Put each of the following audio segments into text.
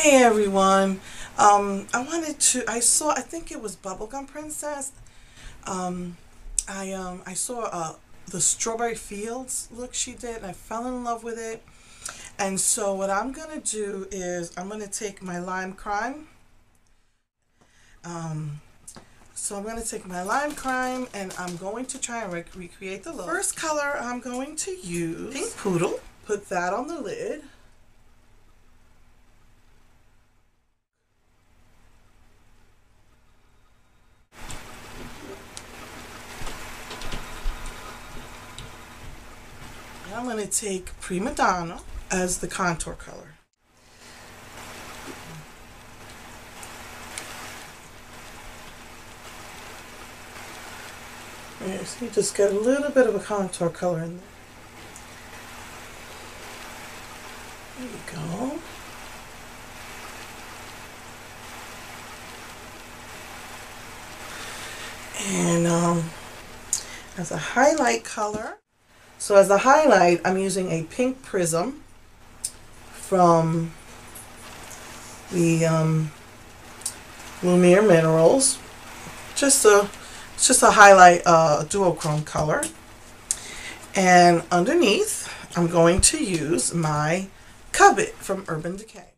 Hey everyone. Um, I wanted to. I saw. I think it was Bubblegum Princess. Um, I um I saw uh the Strawberry Fields look she did, and I fell in love with it. And so what I'm gonna do is I'm gonna take my lime crime. Um, so I'm gonna take my lime crime and I'm going to try and rec- recreate the look. First color I'm going to use pink poodle. Put that on the lid. And I'm going to take Prima Donna as the contour color. Yeah, so you just get a little bit of a contour color in there. There you go. And um, as a highlight color, so as a highlight, I'm using a pink prism from the um, Lumiere Minerals. Just a, just a highlight uh, duochrome color. And underneath, I'm going to use my Covet from Urban Decay.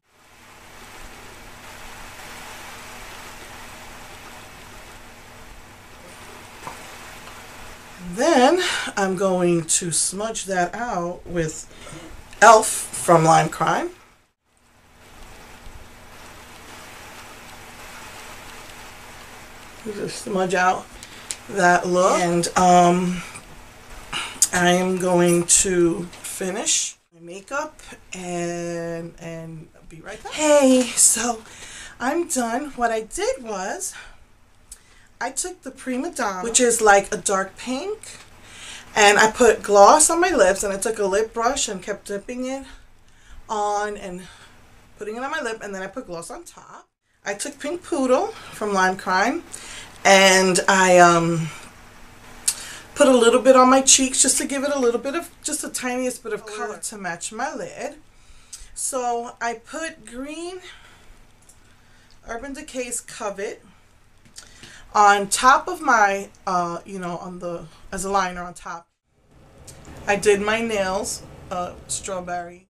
Then I'm going to smudge that out with Elf from Lime Crime. Just smudge out that look. And um, I am going to finish my makeup and and be right back. Hey, so I'm done. What I did was I took the Prima Donna, which is like a dark pink, and I put gloss on my lips, and I took a lip brush and kept dipping it on and putting it on my lip, and then I put gloss on top. I took Pink Poodle from Lime Crime, and I um, put a little bit on my cheeks just to give it a little bit of, just the tiniest bit of color to match my lid. So I put green Urban Decay's Covet on top of my, uh, you know, on the, as a liner on top. I did my nails, uh, strawberry.